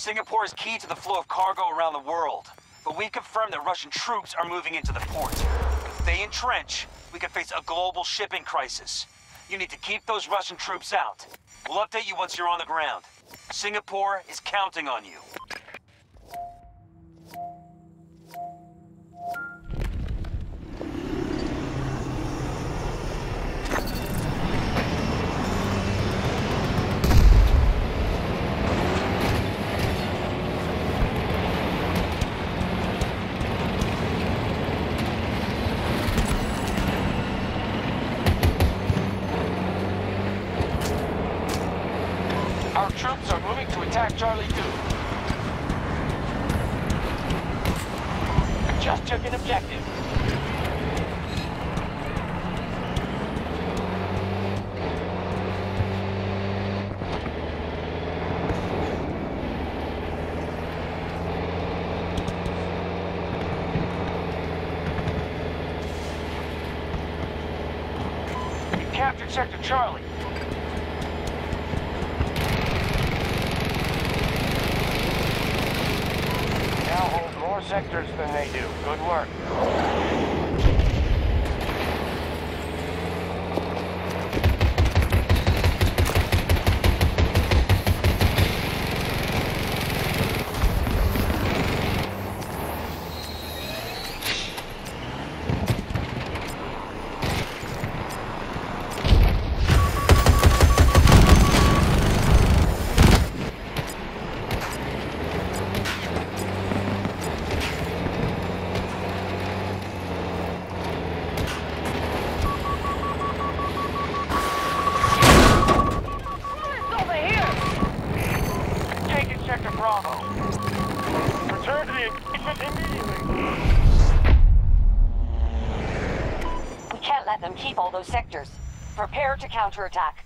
Singapore is key to the flow of cargo around the world, but we've confirmed that Russian troops are moving into the port. If they entrench, we could face a global shipping crisis. You need to keep those Russian troops out. We'll update you once you're on the ground. Singapore is counting on you. Sector Charlie. Now hold more sectors than they do. Good work. Sectors. Prepare to counterattack.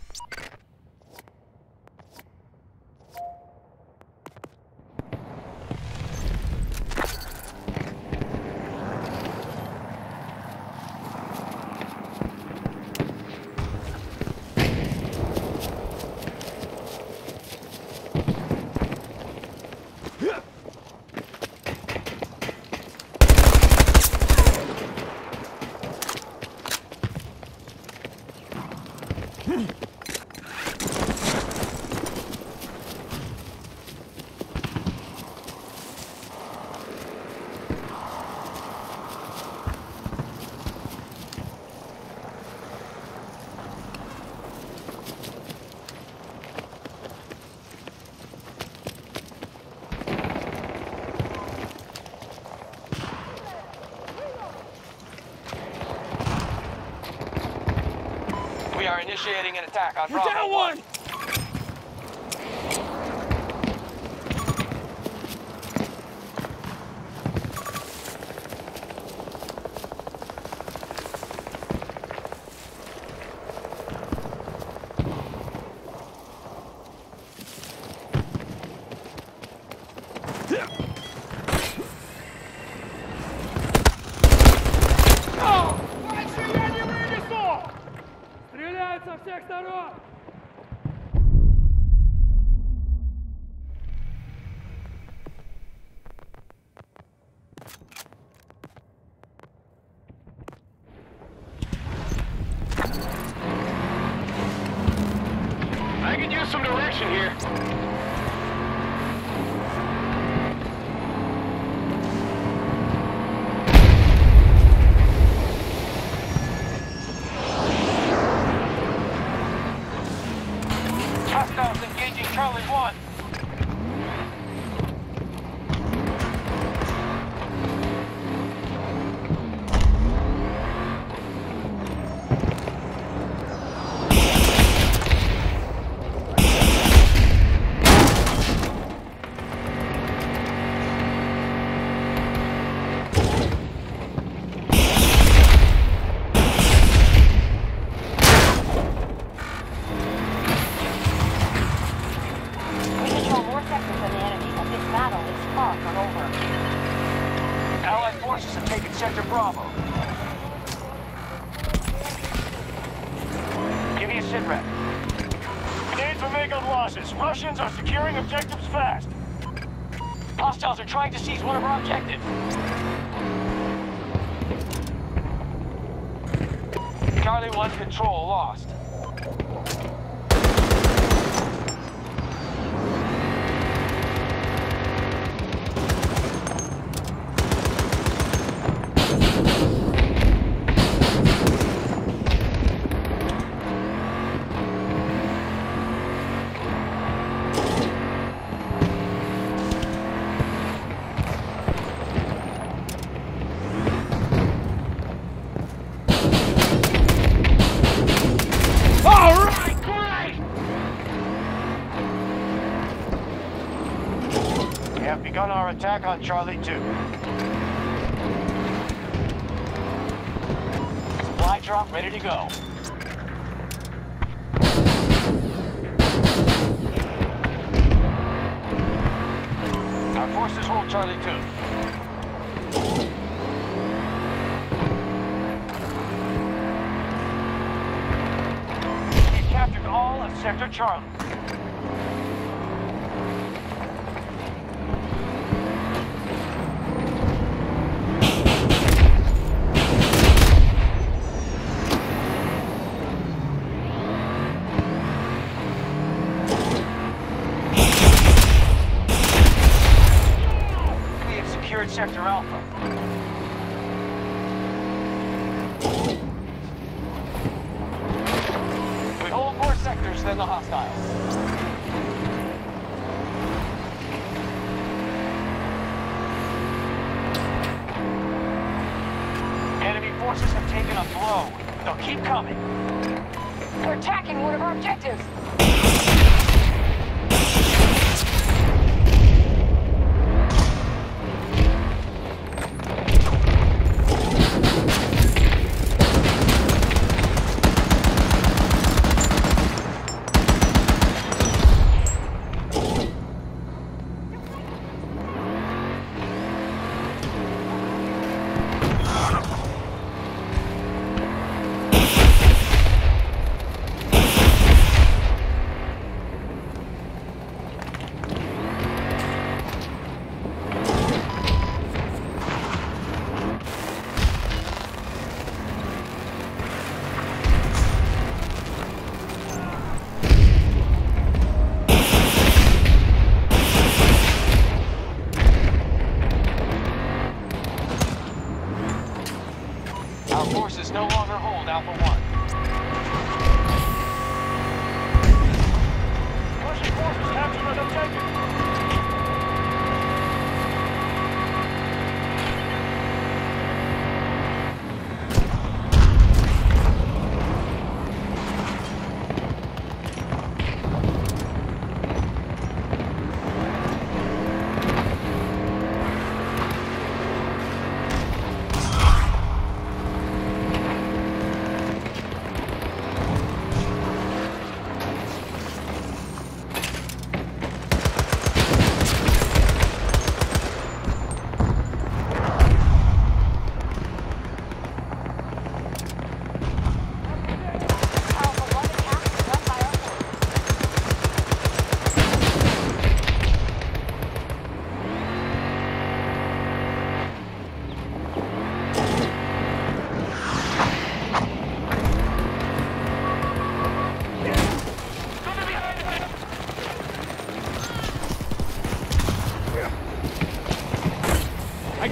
We are initiating an attack on We're Bravo down one! Со всех сторон! Losses. Russians are securing objectives fast. Hostiles are trying to seize one of our objectives. Charlie 1 control lost. Our attack on Charlie 2. Supply drop ready to go. Our forces hold Charlie 2. We've captured all of Sector Charlie.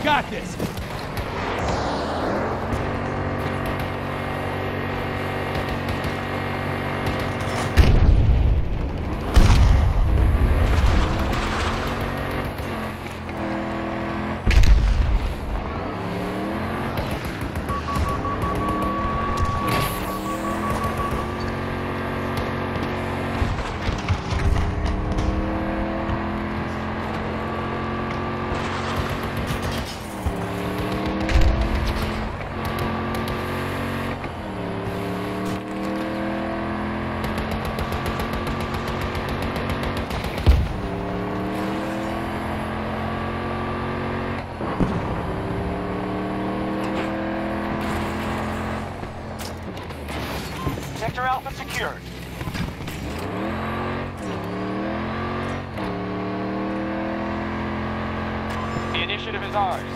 Got this. secured. The initiative is ours.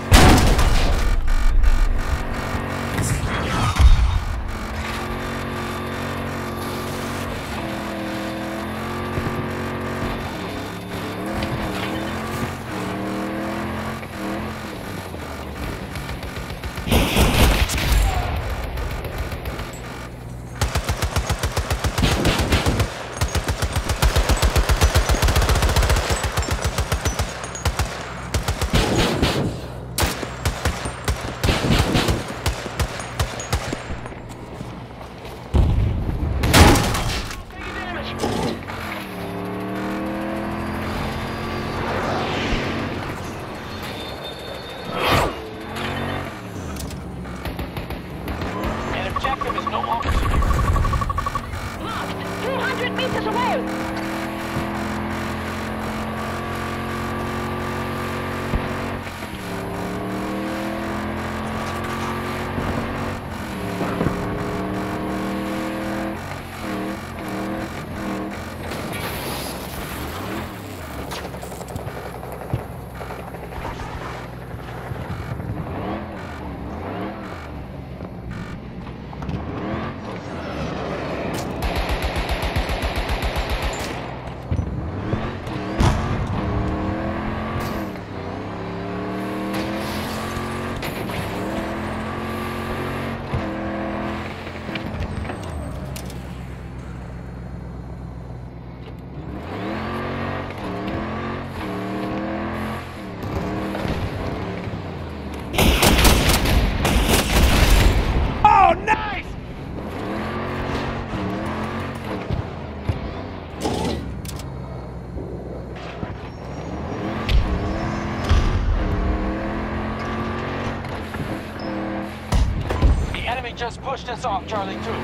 push this off Charlie 2. Charlie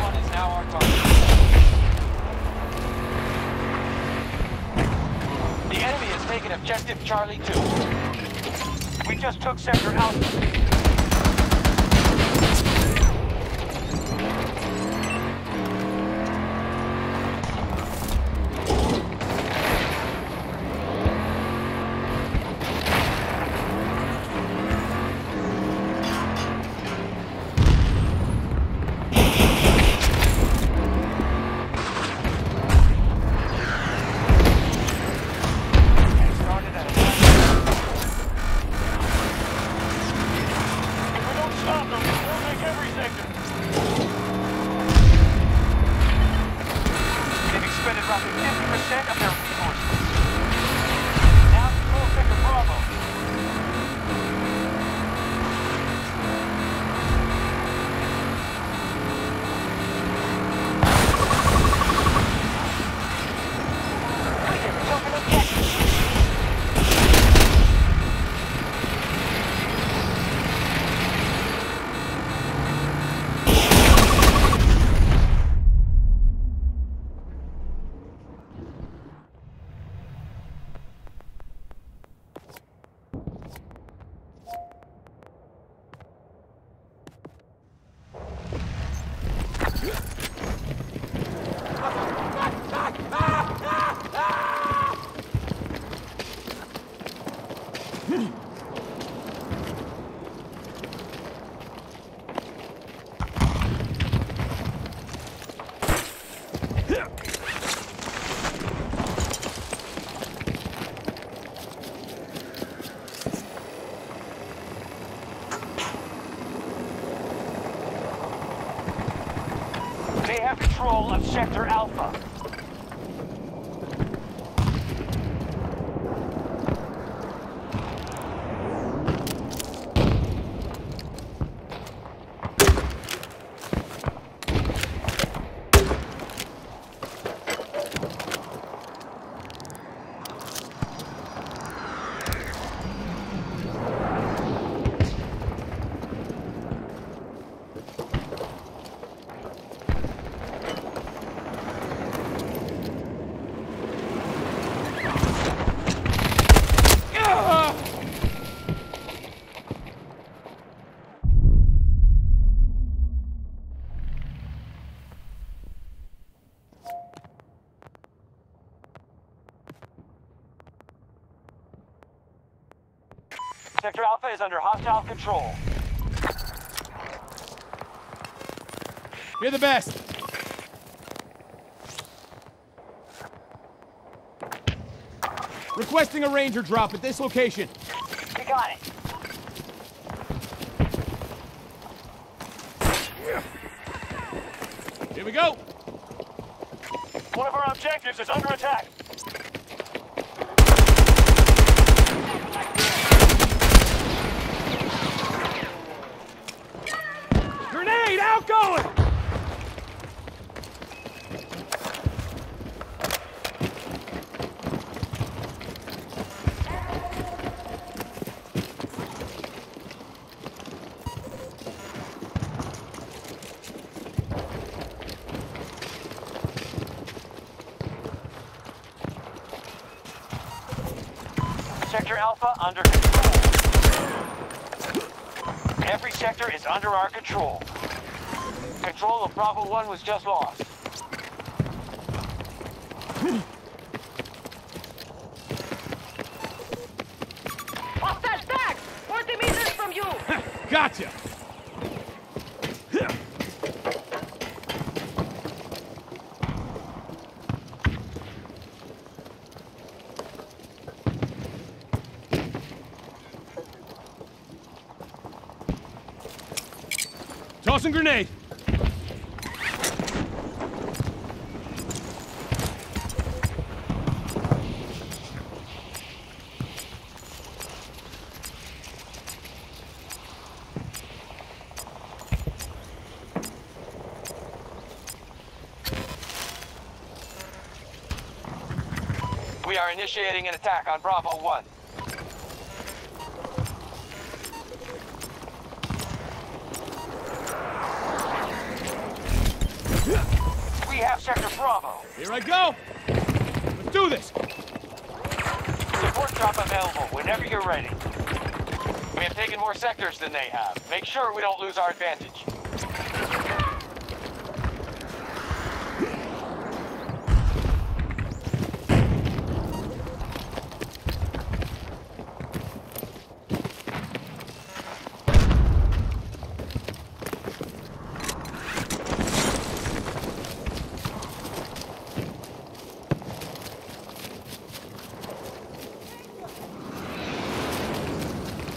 1 is now our target. The enemy has taken objective Charlie 2. We just took sector Alpha. Is under hostile control. You're the best. Requesting a ranger drop at this location. We got it. Here we go. One of our objectives is under attack. Grenade outgoing! Sector Alpha under control. Every sector is under our control. Control of Bravo 1 was just lost. Hostile back! 40 meters from you! Gotcha! Tossing grenade! We are initiating an attack on Bravo 1. Sector Bravo. Here I go! Let's do this! Support drop available whenever you're ready. We have taken more sectors than they have. Make sure we don't lose our advantage.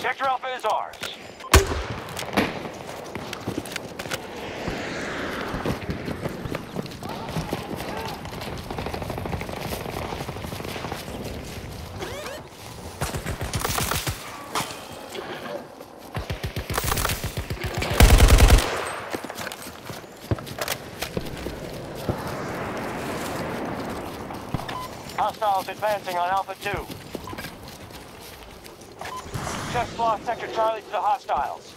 Sector Alpha is ours. Hostiles advancing on Alpha 2. Lost Sector Charlie to the hostiles.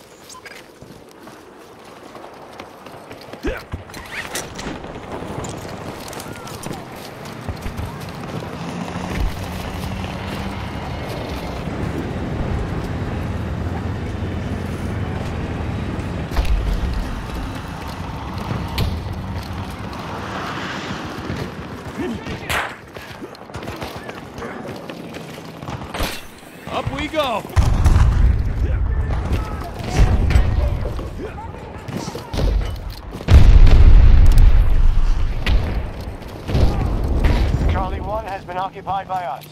Up we go! Charlie 1 has been occupied by us.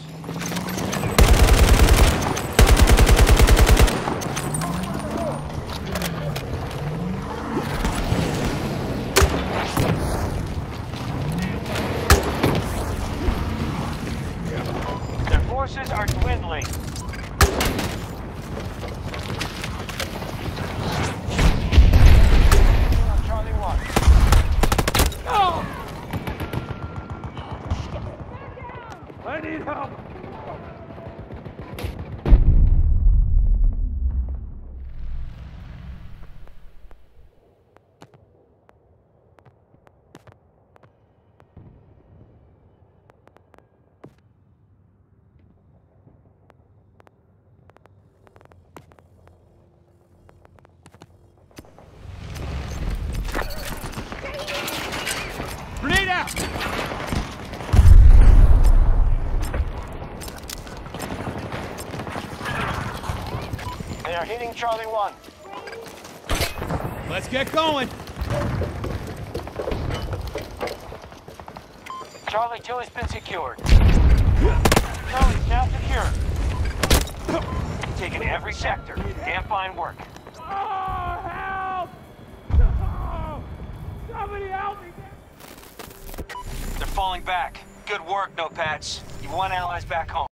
Their forces are dwindling. Charlie 1. They are hitting Charlie 1. Let's get going. Charlie 2 has been secured. Charlie's now secure. Taking every sector. Damn fine work. Oh, help! Oh, somebody help me! They're falling back. Good work, No-Pats. You won allies back home.